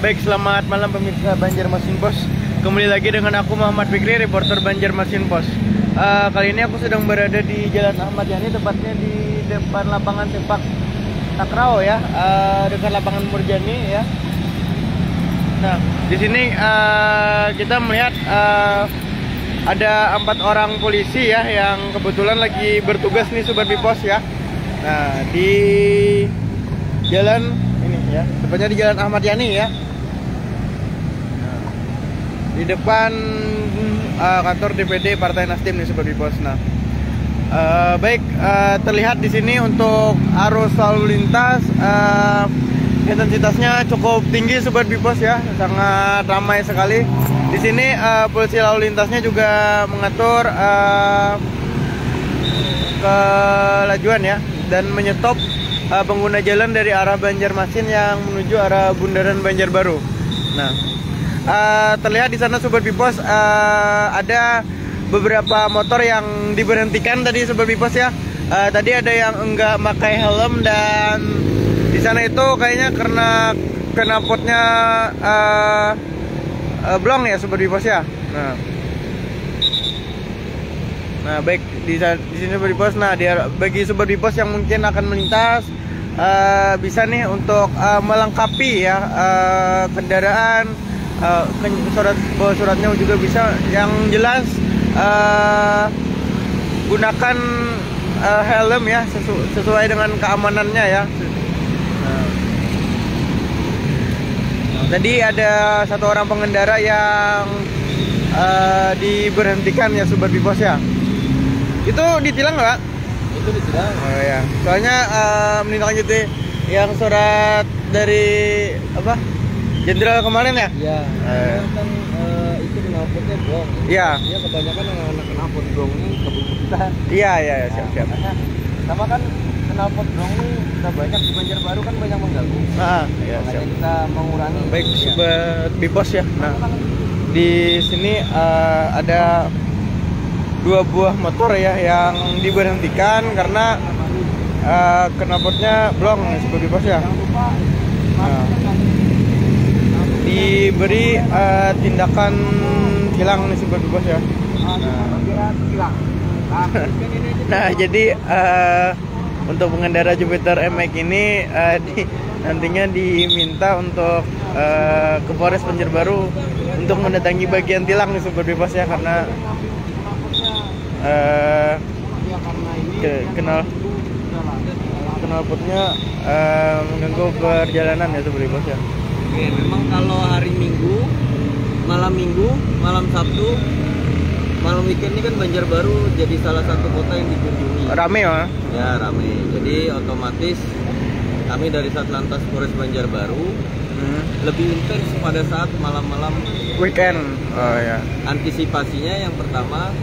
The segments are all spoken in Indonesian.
Baik, selamat malam pemirsa Banjarmasin Pos. Kembali lagi dengan aku Muhammad Fikri, reporter Banjarmasin Pos. Uh, kali ini aku sedang berada di Jalan Ahmad Yani, tepatnya di depan lapangan sepak Takrao ya, uh, dekat lapangan Murjani ya. Nah, di sini uh, kita melihat uh, ada empat orang polisi ya yang kebetulan lagi bertugas nih sobat Bipos ya. Nah, di jalan ini ya, tepatnya di Jalan Ahmad Yani ya di depan uh, kantor DPD Partai Nasdem nih seperti bos. Nah, uh, baik uh, terlihat di sini untuk arus lalu lintas uh, intensitasnya cukup tinggi sobat bipos ya, sangat ramai sekali. Di sini uh, polisi lalu lintasnya juga mengatur uh, kelajuan ya dan menyetop uh, pengguna jalan dari arah Banjarmasin yang menuju arah Bundaran Banjarbaru. Nah, uh, terlihat di sana Sobat Bipos uh, ada beberapa motor yang diberhentikan tadi Sobat Bipos ya. Uh, tadi ada yang enggak pakai helm dan di sana itu kayaknya karena knalpotnya uh, uh, blong ya Sobat Bipos ya. Nah. Nah, baik di, di sini Sobat Bipos. Nah, dia bagi Sobat Bipos yang mungkin akan melintas uh, bisa nih untuk uh, melengkapi ya uh, kendaraan uh, surat bawa suratnya juga bisa. Yang jelas uh, gunakan uh, helm ya sesu, sesuai dengan keamanannya ya. Tadi ada satu orang pengendara yang uh, diberhentikan ya sobat bibos ya. Itu ditilang nggak? Itu ditilang. Oh ya soalnya uh, menindaklanjuti yang surat dari apa jenderal kemarin ya? Iya. Eh. Kan uh, itu knalpotnya blong. Iya. Iya kebanyakan anak-anak knalpot blong ini kebun kita. Iya iya ya, siap siap. Nah, sama kan knalpot blong ini kita banyak di Banjarbaru kan banyak mengganggu. Ah, iya siap. kita mengurangi. Baik, ya. sobat Bipos ya. Nah, di sini uh, ada dua buah motor ya yang diberhentikan karena uh, knalpotnya blong sobat Bipos ya. Nah diberi uh, tindakan hilang nih sobat bebas ya. Nah, nah jadi uh, untuk pengendara Jupiter MX ini uh, di, nantinya diminta untuk uh, ke Polres Banjarbaru untuk mendatangi bagian tilang nih sobat bebas ya karena uh, ke, kenal kenal potnya uh, mengganggu perjalanan ya sobat bebas ya. Oke, memang kalau hari Minggu, malam Minggu, malam Sabtu, malam weekend ini kan Banjarbaru jadi salah satu kota yang dikunjungi. Rame ya? Ya rame. Jadi otomatis kami dari Satlantas Polres Banjarbaru hmm. lebih intens pada saat malam-malam weekend. Oh ya. Antisipasinya yang pertama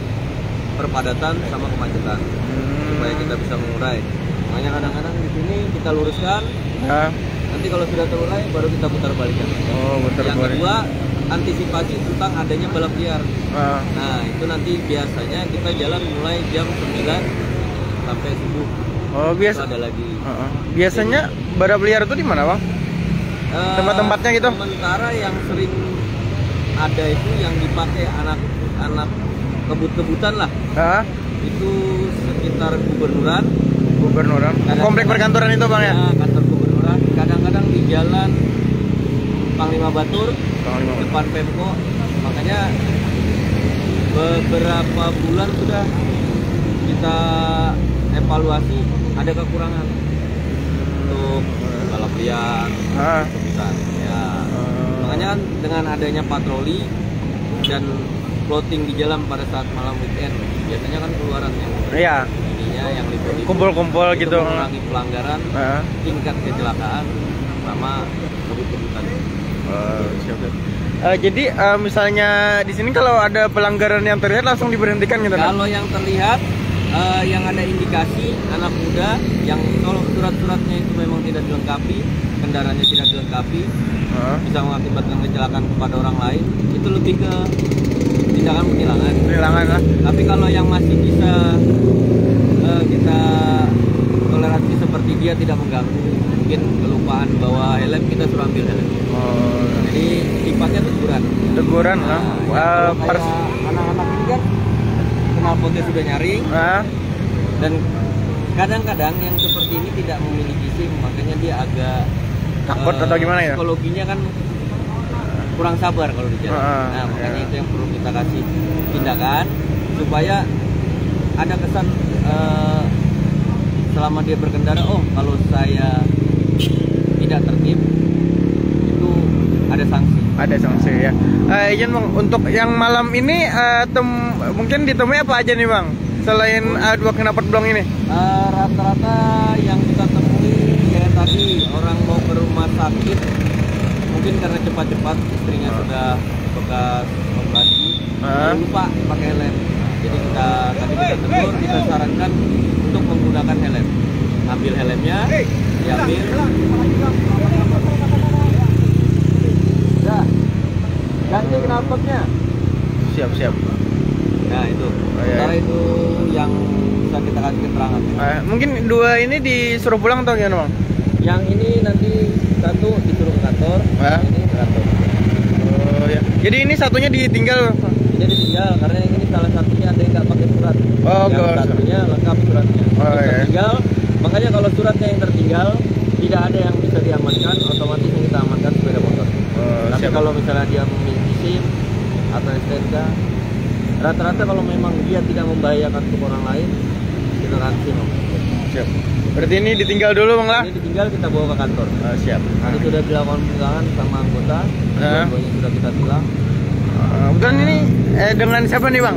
perpadatan sama kemacetan hmm. supaya kita bisa mengurai. Makanya kadang-kadang di sini kita luruskan. Ya nanti kalau sudah terurai baru kita putar balikan. Oh putar yang balik. kedua antisipasi tentang adanya balap liar. Uh. nah itu nanti biasanya kita jalan mulai jam 9 sampai subuh. Oh biasa ada lagi. Uh -uh. biasanya Jadi, balap liar itu di mana bang? Uh, tempat-tempatnya gitu? sementara yang sering ada itu yang dipakai anak-anak kebut-kebutan lah. Uh. itu sekitar gubernuran. Gubernuran. Komplek perkantoran itu bang ya, ya kantor kadang-kadang di jalan Panglima Batur Panglima. depan Pemko makanya beberapa bulan sudah kita evaluasi ada kekurangan untuk balap liar ah. ya ah. makanya kan dengan adanya patroli dan floating di jalan pada saat malam weekend biasanya kan keluarannya iya yang libur kumpul-kumpul gitu mengurangi pelanggaran uh. tingkat kecelakaan sama kebut-kebutan uh, siap, Uh, jadi uh, misalnya di sini kalau ada pelanggaran yang terlihat langsung diberhentikan gitu kan? Kalau yang terlihat uh, yang ada indikasi anak muda yang kalau surat-suratnya itu memang tidak dilengkapi, kendaraannya tidak dilengkapi, uh. bisa mengakibatkan kecelakaan kepada orang lain, itu lebih ke tindakan penilangan. Penilangan lah. Tapi kalau yang masih bisa ibaratnya seperti dia tidak mengganggu. Mungkin kelupaan bawa helm kita suruh ambil helm. Oh, jadi sifatnya teguran. Teguran lah. Nah, ya, pers kayak anak-anak ini kan knalpotnya sudah nyaring. Ah, dan kadang-kadang yang seperti ini tidak memiliki SIM makanya dia agak Takut eh, atau gimana ya? psikologinya kan kurang sabar kalau di jalan Ah, nah makanya ya. itu yang perlu kita kasih tindakan supaya ada kesan eh, selama dia berkendara oh kalau saya tidak tertib itu ada sanksi ada sanksi ya. Eh, izin bang, untuk yang malam ini eh, tem- mungkin ditemui apa aja nih bang? Selain eh, dua knalpot blong ini? Rata-rata yang kita temui kayak tadi orang mau ke rumah sakit mungkin karena cepat-cepat istrinya sudah bekas operasi lalu lupa pakai helm jadi kita tadi kita tegur kita sarankan untuk menggunakan helm ambil helmnya diambil ganti knalpotnya Siap siap. nah itu Oh, iya. sementara itu yang bisa kita kasih keterangan Eh, mungkin dua ini disuruh pulang atau gimana bang? Yang ini nanti satu disuruh ke kantor, Hah? ini ke kantor. Oh ya. Jadi ini satunya ditinggal. Ini ditinggal karena yang ini salah satunya ada yang nggak pakai surat. Oh, yang satunya lengkap suratnya. Oh, Ini iya. tertinggal. Makanya kalau suratnya yang tertinggal tidak ada yang bisa diamankan, otomatis yang kita amankan sepeda motor. Oh, Tapi siap. kalau misalnya dia memiliki SIM atau STNK, rata-rata kalau memang dia tidak membahayakan untuk orang lain, kita kasih siap. Berarti ini ditinggal dulu bang lah? Ini ditinggal kita bawa ke kantor. Oh, siap. Tadi sudah dilakukan penyelidikan sama anggota, dua-duanya sudah kita tilang. Eh, Bukan ini eh, dengan siapa nih bang?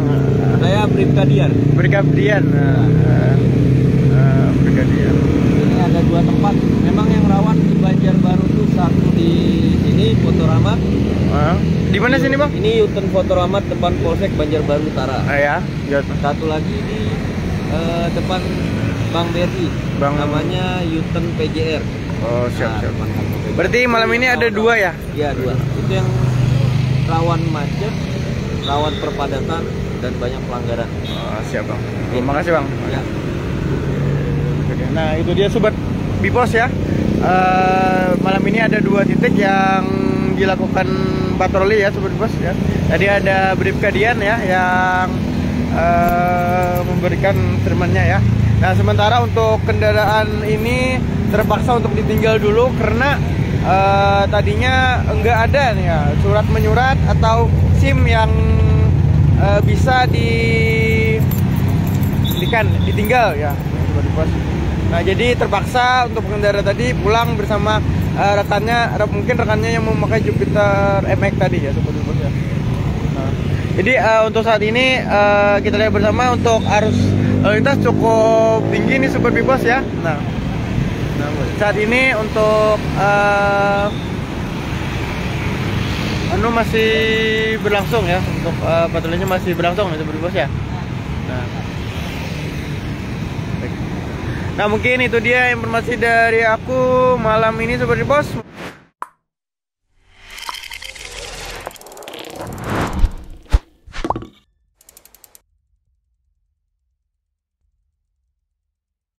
Saya Brigadier. Brigadian. Uh, uh, Brigadian. Ini ada dua tempat. Memang yang rawan di Banjarbaru itu satu di sini Fotoramat. Uh, di mana sini bang? Ini Uten Fotoramat depan Polsek Banjarbaru Utara. Ah ya. Satu lagi di eh, depan Bank BRI. Bank- Namanya Uten PJR. Oh siap Nah, siap. Berarti malam ini ada dua ya? Iya dua. Itu yang rawan macet, rawan perpadatan dan banyak pelanggaran. Oh, siap bang. Terima kasih bang. Ya. Nah itu dia sobat Bipos ya. Eh, malam ini ada dua titik yang dilakukan patroli ya sobat Bipos ya. Tadi ada Brigadian ya yang eh, memberikan firmannya ya. Nah sementara untuk kendaraan ini terpaksa untuk ditinggal dulu karena eh, tadinya enggak ada nih ya surat menyurat atau SIM yang eh, bisa di dikan ditinggal ya. Nah jadi terpaksa untuk pengendara tadi pulang bersama eh, rekannya, re- mungkin rekannya yang memakai Jupiter MX tadi ya sobat ya. Nah, jadi eh, untuk saat ini eh, kita lihat bersama untuk arus lalu lintas cukup tinggi nih sobat bibos ya. Nah saat ini untuk eh, anu masih berlangsung ya untuk eh, patrolinya masih berlangsung ya sobat bibos ya. Nah. Nah mungkin itu dia informasi dari aku malam ini Sobat Bos.